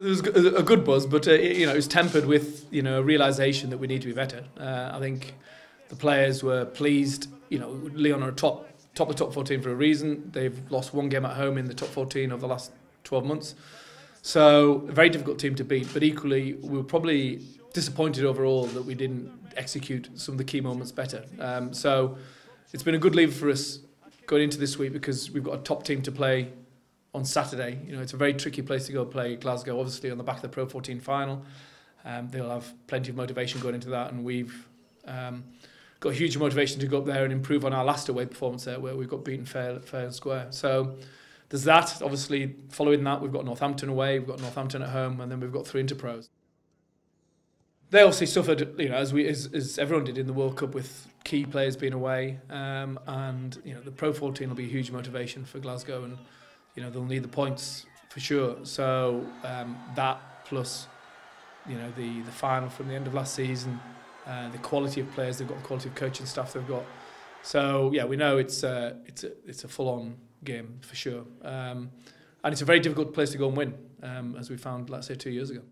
It was a good buzz, but uh, you know it was tempered with you know a realization that we need to be better. Uh, I think the players were pleased. You know, Lyon are top top of the top 14 for a reason. They've lost one game at home in the top 14 of the last 12 months, so a very difficult team to beat. But equally, we were probably disappointed overall that we didn't execute some of the key moments better. Um, so it's been a good lever for us going into this week because we've got a top team to play on Saturday. You know, it's a very tricky place to go play Glasgow, obviously on the back of the Pro 14 final. Um, they'll have plenty of motivation going into that, and we've um, got huge motivation to go up there and improve on our last away performance there, where we got beaten fair, fair and square. So there's that. Obviously, following that, we've got Northampton away, we've got Northampton at home, and then we've got three interpros. They obviously suffered, you know, as we as, as everyone did in the World Cup with key players being away, um, and you know the Pro 14 will be a huge motivation for Glasgow and you know, they'll need the points for sure. So um, that plus, you know, the, the final from the end of last season, uh, the quality of players they've got, the quality of coaching staff they've got. So yeah, we know it's a, it's a, it's a full-on game for sure. Um, and it's a very difficult place to go and win, um, as we found, let's say, two years ago.